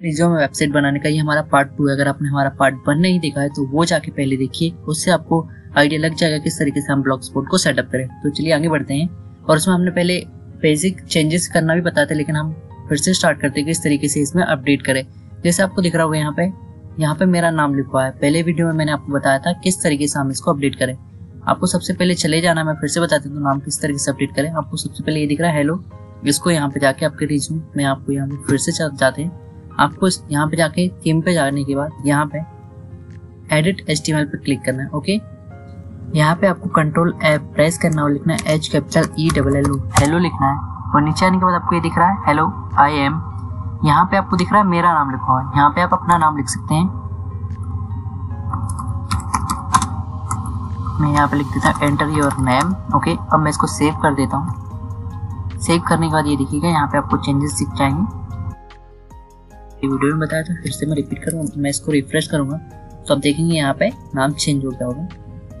Resume website बनाने का ये हमारा पार्ट टू है। अगर आपने हमारा पार्ट वन नहीं देखा है तो वो जाके पहले देखिए। उससे आपको आइडिया लग जाएगा किस तरीके से हम ब्लॉग स्पोर्ट को सेटअप करें। तो चलिए आगे बढ़ते हैं। और उसमें हमने पहले बेसिक चेंजेस करना भी बताया था, लेकिन हम फिर से स्टार्ट करते हैं किस तरीके से इसमें अपडेट करें। जैसे आपको दिख रहा होगा यहाँ पे यहाँ पे मेरा नाम लिखवा है। पहले वीडियो में मैंने आपको बताया था किस तरीके से हम इसको अपडेट करें। आपको सबसे पहले चले जाना, मैं फिर से बताती हूँ नाम किस तरीके से अपडेट करें। आपको सबसे पहले ये दिख रहा है हेलो इसको यहाँ पे जाके आपके रिज्यूम में आपको यहाँ पे फिर से जाते हैं। आपको यहाँ पे जाके थीम पे जाने के बाद यहाँ पे एडिट एच पे क्लिक करना है ओके यहाँ पे आपको कंट्रोल एप प्रेस करना और लिखना है H capital E double L O hello लिखना है। और नीचे आने के बाद आपको ये दिख रहा है हेलो आई एम यहाँ पे आपको दिख रहा है मेरा नाम लिखा हुआ है। यहाँ पे आप अपना नाम लिख सकते हैं। मैं यहाँ पे लिख देता हूँ एंटर योर नेम ओके अब मैं इसको सेव कर देता हूँ। सेव करने के बाद ये देखिएगा, यहाँ पे आपको चेंजेस दिख जाएँगे। ये वीडियो में बताया था फिर से मैं रिपीट करूँगा मैं इसको रिफ्रेश करूँगा। तो आप देखेंगे यहाँ पे नाम चेंज हो गया होगा।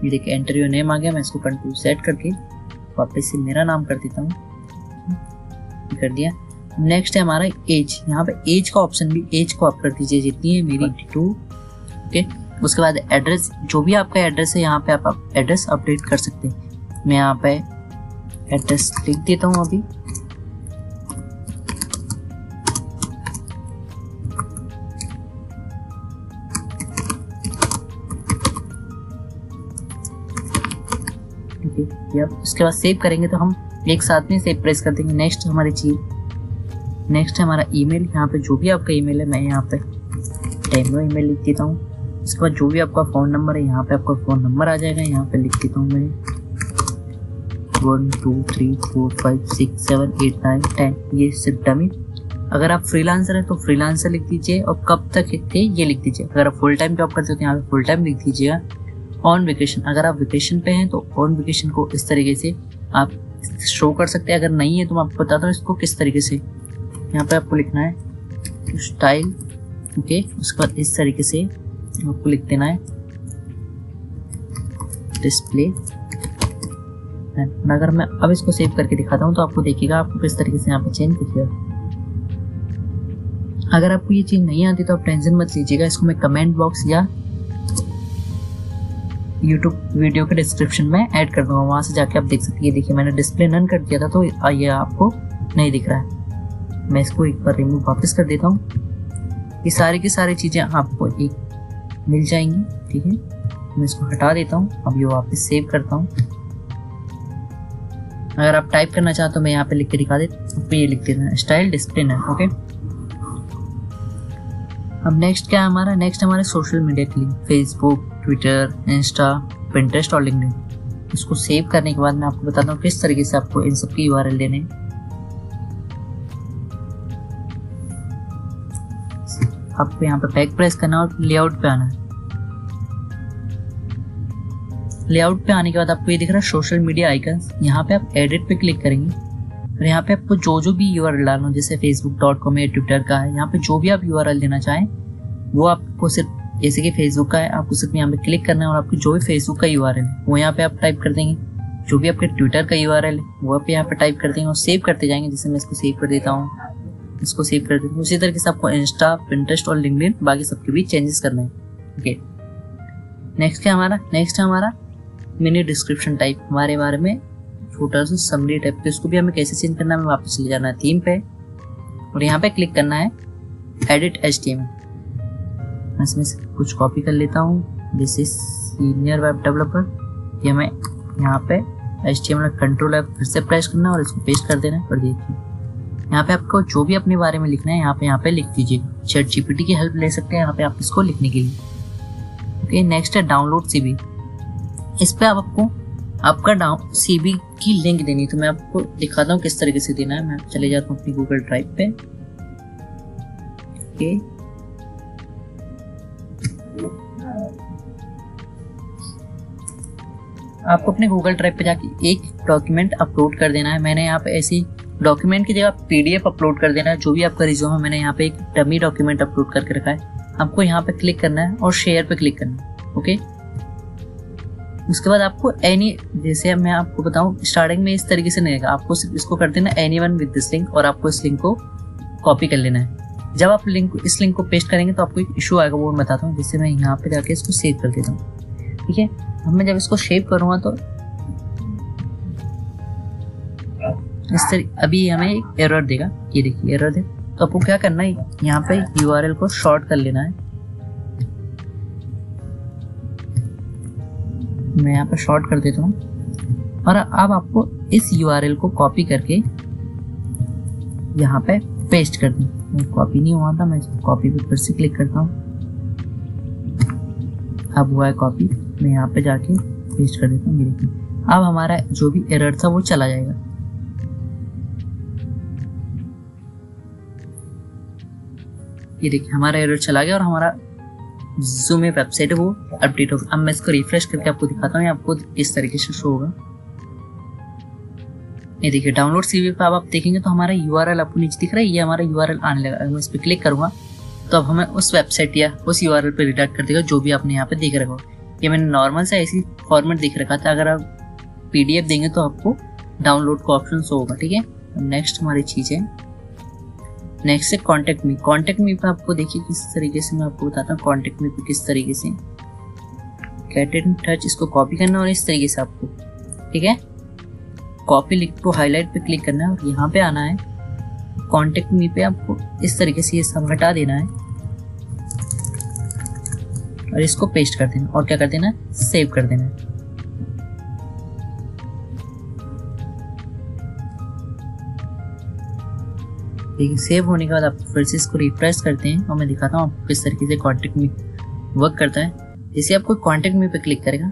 ये देखिए एंटर योर नेम आ गया मैं इसको कंट्रोल सेट करके वापस से मेरा नाम कर देता हूँ। कर दिया। नेक्स्ट है हमारा एज यहाँ पे एज का ऑप्शन भी एज को आप कर दीजिए जितनी है मेरी टू ओके उसके बाद एड्रेस जो भी आपका एड्रेस है यहाँ पे आप एड्रेस अपडेट कर सकते हैं। मैं यहाँ पे एड्रेस लिख देता हूँ अभी। उसके बाद सेव करेंगे तो हम एक साथ में सेव प्रेस कर देंगे। नेक्स्ट हमारी चीज़। नेक्स्ट हमारा ईमेल यहाँ पे जो भी आपका ईमेल है, मैं यहाँ पे डेमो ईमेल लिख देता हूँ। इसके बाद जो भी आपका फ़ोन नंबर है, यहाँ पे आपका फ़ोन नंबर आ जाएगा। यहाँ पे लिख देता हूँ मैं। One two three four five six seven eight nine ten ये सिर्फ़ डमी अगर आप फ्रीलांसर है तो फ्रीलांसर लिख दीजिए। और कब तक थे ये लिख दीजिए। अगर आप फुल टाइम जॉब करते हो तो यहाँ पे फुल टाइम लिख दीजिएगा। ऑन वेकेशन अगर आप वेकेशन पे हैं तो ऑन वेकेशन को इस तरीके से आप शो कर सकते हैं। अगर नहीं है तो मैं आपको बताता हूँ इसको किस तरीके से। यहाँ पे आपको लिखना है स्टाइल ओके उसके बाद इस तरीके से आपको लिख देना है डिस्प्ले अगर मैं अब इसको सेव करके दिखाता हूँ तो आपको देखिएगा, आपको किस तरीके से यहाँ पे चेंज दिखेगा अगर आपको ये चीज़ नहीं आती तो आप टेंशन मत लीजिएगा, इसको मैं कमेंट बॉक्स या यूट्यूब वीडियो के डिस्क्रिप्शन में ऐड कर दूँगा, वहाँ से जाके आप देख सकते हैं। देखिए, मैंने डिस्प्ले नन कर दिया था तो ये आपको नहीं दिख रहा है। मैं इसको एक बार रिमूव वापस कर देता हूँ। ये सारी की सारी चीज़ें आपको एक मिल जाएँगी, ठीक है? मैं इसको हटा देता हूँ, अब ये वापस सेव करता हूँ। अगर आप टाइप करना चाहते हो मैं यहाँ पे लिख के दिखा देता हूँ ये लिख देना स्टाइल डिस्प्ले ओके अब नेक्स्ट क्या है हमारा? नेक्स्ट हमारे सोशल मीडिया के लिए। फेसबुक ट्विटर इंस्टा पिंटरेस्ट और लिंक्डइन इसको सेव करने के बाद मैं आपको बताता हूँ किस तरीके से आपको इन सब की यू देने आपको यहाँ पे बैक प्रेस करना और लेआउट पे आना है। लेआउट पे आने के बाद आपको ये दिख रहा है सोशल मीडिया आइकन यहाँ पे आप एडिट पे क्लिक करेंगे। और यहाँ पे आपको जो जो भी यू आर डालना जैसे फेसबुक डॉट कॉम या ट्विटर का है, यहाँ पे जो भी आप यू आर देना चाहें, वो आपको सिर्फ़ जैसे कि फेसबुक का है, आपको सिर्फ़ यहाँ पे क्लिक करना है और आपको जो भी फेसबुक का यू आर है, वो यहाँ पे आप टाइप कर देंगे। जो भी आपके ट्विटर का यू आर है, वो आप यहाँ पे टाइप कर देंगे और सेव करते जाएँगे जैसे मैं इसको सेव कर देता हूँ। इसको सेव कर देते हैं। उसी तरीके से आपको इंस्टा पिंटरेस्ट और लिंकडिन बाकी सबके भी चेंजेस करने हैं। ओके नेक्स्ट है हमारा नेक्स्ट है हमारा मिनी डिस्क्रिप्शन टाइप हमारे बारे में। छोटा सा समरी टाइप तो इसको भी हमें कैसे चेंज करना है, हमें वापस ले जाना है थीम पे। और यहाँ पे क्लिक करना है एडिट एच टी मैं इसमें से कुछ कॉपी कर लेता हूँ। This is senior web developer ये हमें यहाँ पे एच टी एम कंट्रोल फिर से प्रेस करना और इसको पेस्ट कर देना और देखिए, यहाँ पे आपको जो भी अपने बारे में लिखना है, यहाँ पे यहाँ पे लिख दीजिएगा चैट जीपीटी की हेल्प ले सकते हैं यहाँ पे आप इसको लिखने के लिए। ओके नेक्स्ट है डाउनलोड सीबी इस पर आप आपको आपका डाउन सीबी की लिंक देनी तो मैं आपको दिखाता हूँ किस तरीके से देना है। मैं चले जाता हूँ अपनी गूगल ड्राइव पे। ओके आपको अपने गूगल ड्राइव पे जाके एक डॉक्यूमेंट अपलोड कर देना है। मैंने यहाँ पे ऐसी डॉक्यूमेंट की जगह पीडीएफ अपलोड कर देना है, जो भी आपका रिज्यूम है, मैंने यहाँ पे एक डमी डॉक्यूमेंट अपलोड करके रखा है। आपको यहाँ पे क्लिक करना है और शेयर पे क्लिक करना है। ओके उसके बाद आपको एनी जैसे मैं आपको बताऊँ स्टार्टिंग में इस तरीके से नहीं रहेगा। आपको सिर्फ़ इसको कर देना anyone with this link और आपको इस लिंक को कॉपी कर लेना है। जब आप लिंक इस लिंक को पेस्ट करेंगे तो आपको एक इशू आएगा, वो मैं बताता हूँ, जिससे मैं यहाँ पे जाके इसको सेव कर देता हूँ। ठीक है? अब मैं जब इसको सेव करूँगा तो इस तरह अभी हमें एक एरर देगा। ये देखिए एरर दे। तो आपको क्या करना है, यहाँ पे यूआरएल को शॉर्ट कर लेना है। मैं यहाँ पे शॉर्ट कर देता हूँ। और अब आपको इस यूआरएल को कॉपी करके यहाँ पे पेस्ट कर दें। कॉपी नहीं हुआ था, मैं कॉपी पे फिर से क्लिक करता हूँ। अब हुआ है कॉपी मैं यहाँ पे जाके पेस्ट कर देता हूँ, ये देखिए। अब हमारा जो भी एरर था वो चला जाएगा। ये देखिए, हमारा एरर चला गया और हमारा जो में वेबसाइट है वो अपडेट होगा अब मैं इसको रिफ्रेश करके आपको दिखाता हूँ आपको इस तरीके से शो होगा। ये देखिए डाउनलोड सीवी पे अब आप देखेंगे तो हमारा यू आपको नीचे दिख रहा है, ये हमारा यूआरएल आने लगा मैं इस पर क्लिक करूँगा तो अब हमें उस वेबसाइट या उस यू आर पे रिडाक्ट कर देगा जो भी आपने यहाँ पे देख रखा हो। ये मैंने नॉर्मल से ऐसी फॉर्मेट देख रखा था, अगर आप पीडीएफ देंगे तो आपको डाउनलोड का ऑप्शन होगा, ठीक है? नेक्स्ट हमारी चीज़ है। नेक्स्ट है कॉन्टेक्ट मी कॉन्टेक्ट मी पे आपको देखिए किस तरीके से मैं आपको बताता हूँ कॉन्टेक्ट मी पे किस तरीके से। गेट इन टच इसको कॉपी करना और इस तरीके से आपको। ठीक है? कॉपी लिख को हाईलाइट पे क्लिक करना है और यहाँ पे आना है। कॉन्टेक्ट मी पे आपको इस तरीके से ये सब हटा देना है। और इसको पेस्ट कर देना और क्या कर देना सेव कर देना है। देखिए सेव होने के बाद आप फिर से इसको रिफ्रेश करते हैं। और मैं दिखाता हूँ आपको किस तरीके से कॉन्टेक्ट में वर्क करता है। जैसे आपको कॉन्टेक्ट में पे क्लिक करेगा।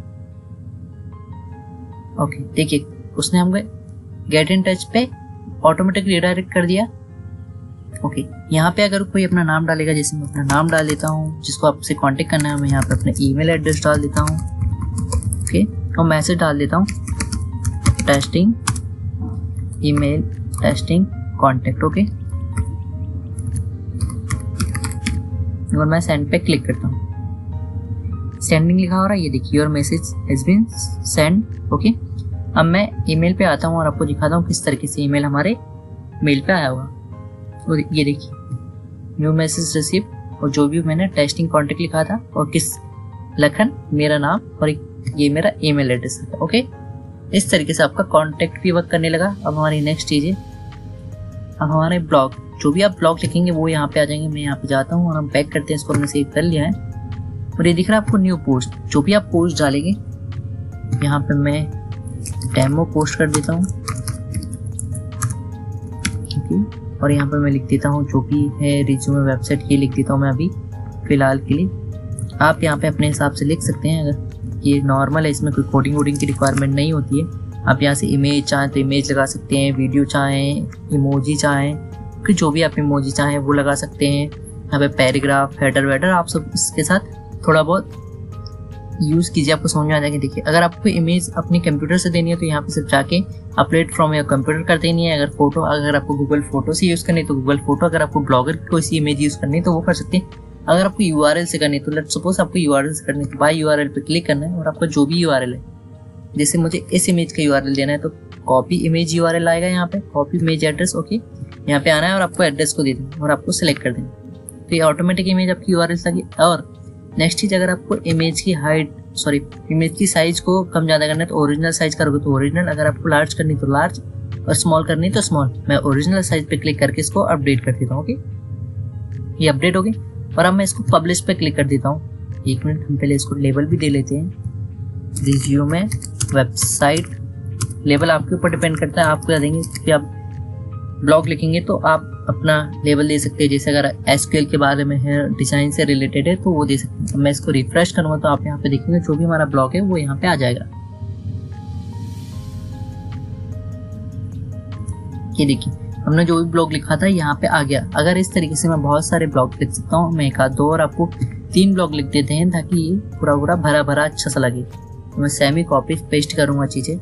ओके देखिए, उसने हमको गेट इन टच पे ऑटोमेटिक रिडायरेक्ट कर दिया। ओके यहाँ पे अगर कोई अपना नाम डालेगा, जैसे मैं अपना नाम डाल देता हूँ, जिसको आपसे कांटेक्ट करना है, मैं यहाँ पे अपना ईमेल एड्रेस डाल देता हूँ। ओके और मैसेज डाल देता हूँ। Testing email testing contact okay और मैं सेंड पे क्लिक करता हूँ। सेंडिंग लिखा हो रहा है, ये देखिए your message has been send okay अब मैं ईमेल पे आता हूँ और आपको दिखाता हूँ किस तरीके से ईमेल हमारे मेल पे आया होगा। और ये देखिए न्यू मैसेज रिसीव और जो भी मैंने टेस्टिंग कॉन्टेक्ट लिखा था और किस लखन, मेरा नाम और ये मेरा ईमेल एड्रेस है ओके इस तरीके से आपका कॉन्टेक्ट भी वर्क करने लगा। अब हमारी नेक्स्ट चीज़ है। अब हमारे ब्लॉग जो भी आप ब्लॉग लिखेंगे, वो यहाँ पे आ जाएँगे, मैं यहाँ पे जाता हूँ और हम पैक करते हैं इसको, हमने सेव कर लिया है। और ये दिख रहा है आपको न्यू पोस्ट जो भी आप पोस्ट डालेंगे, यहाँ पे मैं डेमो पोस्ट कर देता हूँ। और यहाँ पर मैं लिख देता हूँ, जो भी है रिज्यूमे वेबसाइट ये लिख देता हूँ मैं अभी, फ़िलहाल के लिए। आप यहाँ पे अपने हिसाब से लिख सकते हैं, अगर ये नॉर्मल है, इसमें कोई कोडिंग वोडिंग की रिक्वायरमेंट नहीं होती है। आप यहाँ से इमेज चाहें तो इमेज लगा सकते हैं वीडियो चाहें इमोजी चाहें कि जो भी आप इमोजी चाहें, वो लगा सकते हैं। यहाँ पे पैराग्राफ हेडर वेडर आप सब इसके साथ थोड़ा बहुत यूज़ कीजिए, आपको समझ में आ जाएगा। देखिए, अगर आपको इमेज अपने कंप्यूटर से देनी है तो यहाँ पे सिर्फ़ जाके अपलोड फ्रॉम योर कंप्यूटर कर देनी है। अगर फ़ोटो अगर आपको गूगल फ़ोटो से यूज़ करनी है तो गूगल फ़ोटो अगर आपको ब्लॉगर की कोई सी इमेज यूज़ करनी है तो वो कर सकते हैं। अगर आपको यू आर एल से करनी है तो लेट सपोज़ आपको यू आर एल से करनी है तो बाई यू आर एल पे क्लिक करना है और आपका जो भी यू आर एल है, जैसे मुझे इस इमेज का यू आर एल देना है तो कॉपी इमेज यू आर आएगा यहाँ पे कॉपी इमेज एड्रेस ओके यहाँ पे आना है और आपको एड्रेस को दे देना और आपको सेलेक्ट कर देना तो ये ऑटोमेटिक इमेज आपकी यू आर और नेक्स्ट चीज़, अगर आपको इमेज की हाइट सॉरी इमेज की साइज़ को कम ज़्यादा करना है तो ओरिजिनल साइज़ करोगे तो ओरिजिनल अगर आपको लार्ज करनी तो लार्ज और स्मॉल करनी तो स्मॉल मैं ओरिजिनल साइज़ पे क्लिक करके इसको अपडेट कर देता हूँ ओके ये अपडेट हो गई। और अब मैं इसको पब्लिश पे क्लिक कर देता हूँ। एक मिनट, हम पहले इसको लेबल भी दे लेते हैं। रिज्यूम में वेबसाइट लेबल आपके ऊपर डिपेंड करता है। आपको देंगे कि आप ब्लॉग लिखेंगे तो आप अपना लेवल दे सकते हैं। जैसे अगर एसक्यूएल के बारे में है, डिज़ाइन से रिलेटेड है तो वो दे सकते हैं। मैं इसको रिफ्रेश करूँगा तो आप यहाँ पे देखेंगे जो भी हमारा ब्लॉग है, वो यहाँ पे आ जाएगा। ये देखिए, हमने जो भी ब्लॉग लिखा था, यहाँ पे आ गया। अगर इस तरीके से मैं बहुत सारे ब्लॉग लिख सकता हूँ, मैं एक आध दो और आपको तीन ब्लॉग लिख देते हैं, ताकि ये पूरा पूरा भरा भरा अच्छा सा लगे। तो मैं सेमी कॉपी पेस्ट करूँगा चीज़ें।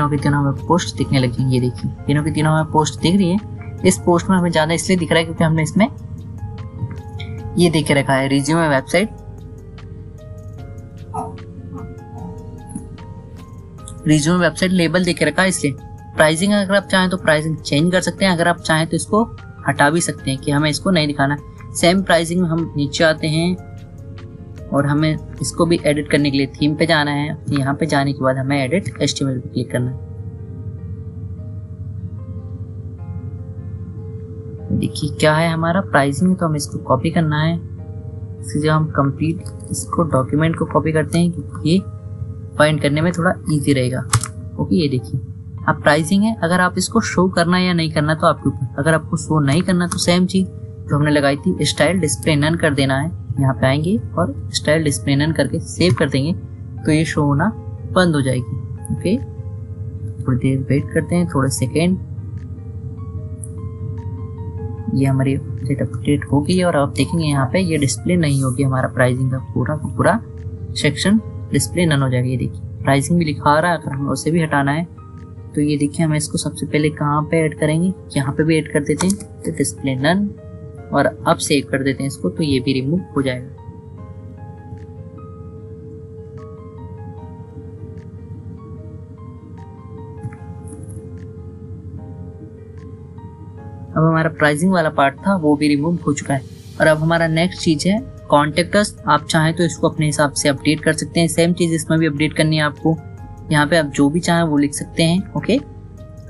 तीनों के तीनों हमें पोस्ट दिखने लगी ये देखिए। तीनों की तीनों हमें पोस्ट दिख रही है। इस पोस्ट में हमें ज़्यादा इसलिए दिख रहा है क्योंकि हमने इसमें ये देख रखा है resume website resume website label देके रखा है इसलिए। प्राइसिंग अगर आप चाहें तो प्राइसिंग चेंज कर सकते हैं, अगर आप चाहें तो इसको हटा भी सकते हैं कि हमें इसको नहीं दिखाना। सेम प्राइसिंग में हम नीचे आते हैं। और हमें इसको भी एडिट करने के लिए थीम पे जाना है। यहाँ पे जाने के बाद हमें एडिट एच पे क्लिक करना है। देखिए, क्या है हमारा प्राइसिंग तो हमें इसको कॉपी करना है। इससे जब हम कंप्लीट इसको डॉक्यूमेंट को कॉपी करते हैं क्योंकि ये फाइंड करने में थोड़ा इजी रहेगा। ओके, ये देखिए। अब प्राइसिंग है। अगर आप इसको शो करना या नहीं करना तो आपके ऊपर। अगर आपको शो नहीं करना तो सेम चीज़ जो हमने लगाई थी स्टाइल डिस्प्ले नन कर देना है। यहाँ पे आएँगे और स्टाइल डिस्प्ले नन करके सेव कर देंगे तो ये शो होना बंद हो जाएगी। ओके थोड़ी देर वेट करते हैं, थोड़े सेकेंड ये हमारी अपडेट अपडेट हो गई और आप देखेंगे यहाँ पे ये डिस्प्ले नहीं होगी, हमारा प्राइसिंग का पूरा का पूरा सेक्शन डिस्प्ले नन हो जाएगा। ये देखिए प्राइसिंग भी लिखा रहा है, अगर हमें उसे भी हटाना है तो ये देखिए, हम इसको सबसे पहले कहाँ पे ऐड करेंगे? यहाँ पे भी ऐड कर देते हैं तो डिस्प्ले नन और अब सेव कर देते हैं इसको तो ये भी रिमूव हो जाएगा। अब हमारा प्राइसिंग वाला पार्ट था, वो भी रिमूव हो चुका है। और अब हमारा नेक्स्ट चीज़ है कॉन्टेक्टस आप चाहें तो इसको अपने हिसाब से अपडेट कर सकते हैं। सेम चीज़ इसमें भी अपडेट करनी है आपको। यहाँ पे आप जो भी चाहें वो लिख सकते हैं ओके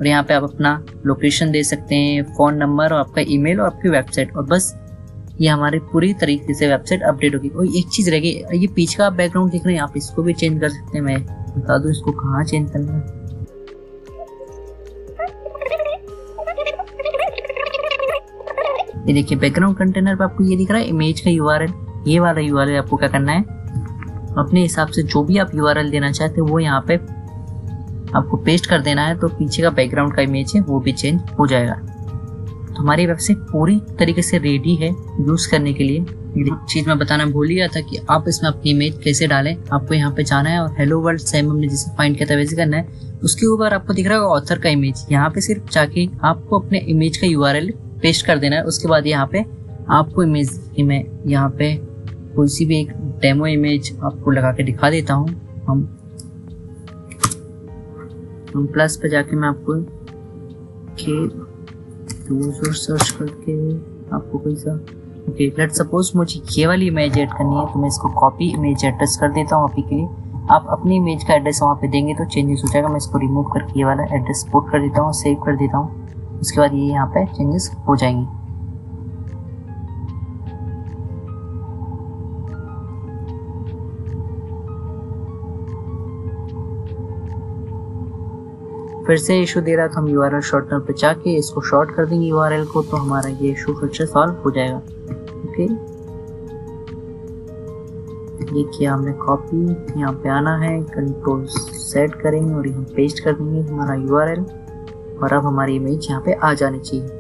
और यहाँ पे आप अपना लोकेशन दे सकते हैं फ़ोन नंबर और आपका ईमेल और आपकी वेबसाइट और बस, ये हमारे पूरी तरीके से वेबसाइट अपडेट होगी। और एक चीज़ रहेगी ये पीछे का बैकग्राउंड देख रहे हैं, आप इसको भी चेंज कर सकते हैं। मैं बता दूँ इसको कहाँ चेंज करना है। ये देखिए बैकग्राउंड कंटेनर पे आपको ये दिख रहा है इमेज का यूआरएल ये वाला यूआरएल आपको क्या करना है? अपने हिसाब से जो भी आप यूआरएल देना चाहते हैं, वो यहाँ पे आपको पेस्ट कर देना है तो पीछे का बैकग्राउंड का इमेज है, वो भी चेंज हो जाएगा। तो हमारी वेबसाइट पूरी तरीके से रेडी है यूज़ करने के लिए। चीज़ मैं बताना भूल गया था कि आप इसमें अपनी इमेज कैसे डालें, आपको यहाँ पे जाना है और हेलो वर्ल्ड सेम हमने जैसे फाइंड किया था, वैसे करना है। उसके ऊपर आपको दिख रहा है ऑथर का इमेज यहाँ पे सिर्फ़ जाके आपको अपने इमेज का यूआरएल पेस्ट कर देना है, उसके बाद यहाँ पे आपको इमेज में यहाँ पे कोई सी भी एक डेमो इमेज आपको लगा के दिखा देता हूँ। हम हम प्लस पे जाके मैं आपको के सर्च करके आपको कोई सा ओके लेट सपोज़ मुझे ये वाली इमेज ऐड करनी है तो मैं इसको कॉपी इमेज एड्रेस कर देता हूँ अभी के लिए। आप अपनी इमेज का एड्रेस वहाँ पे देंगे तो चेंजेस हो जाएगा। मैं इसको रिमूव करके ये वाला एड्रेस पोर्ट कर देता हूँ सेव कर देता हूँ। उसके बाद ये यहाँ पे चेंजेस हो जाएँगे। फिर से इशू दे रहा तो हम यू आर एल शॉर्टनर पर जाके इसको शॉर्ट कर देंगे यूआरएल को तो हमारा ये इशू फिर से सॉल्व हो जाएगा। ओके ये किया हमने कॉपी यहाँ पे आना है कंट्रोल सेट करेंगे और यहाँ पेस्ट कर देंगे हमारा यू और अब हमारी इमेज यहाँ पे आ जानी चाहिए।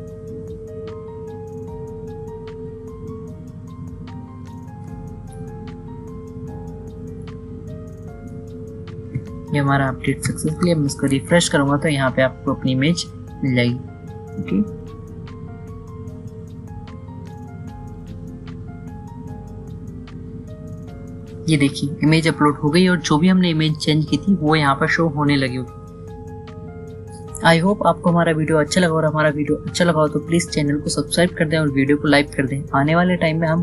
ये हमारा अपडेट सक्सेसफुली मैं इसको रिफ्रेश करूँगा तो यहाँ पे आपको अपनी इमेज मिल जाएगी ओके ये देखिए इमेज अपलोड हो गई और जो भी हमने इमेज चेंज की थी, वो यहाँ पर शो होने लगी होगी। आई होप आपको हमारा वीडियो अच्छा लगा और हमारा वीडियो अच्छा लगा हो तो प्लीज़ चैनल को सब्सक्राइब कर दें और वीडियो को लाइक कर दें। आने वाले टाइम में हम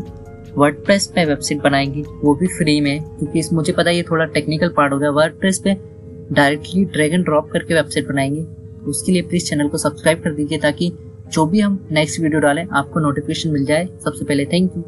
वर्डप्रेस पे वेबसाइट बनाएँगे, वो भी फ्री में, क्योंकि इस, मुझे पता है ये थोड़ा टेक्निकल पार्ट होगा। वर्डप्रेस पे डायरेक्टली ड्रैग एंड ड्रॉप करके वेबसाइट बनाएँगे। उसके लिए प्लीज़ चैनल को सब्सक्राइब कर दीजिए ताकि जो भी हम नेक्स्ट वीडियो डालें, आपको नोटिफिकेशन मिल जाए। सबसे पहले थैंक यू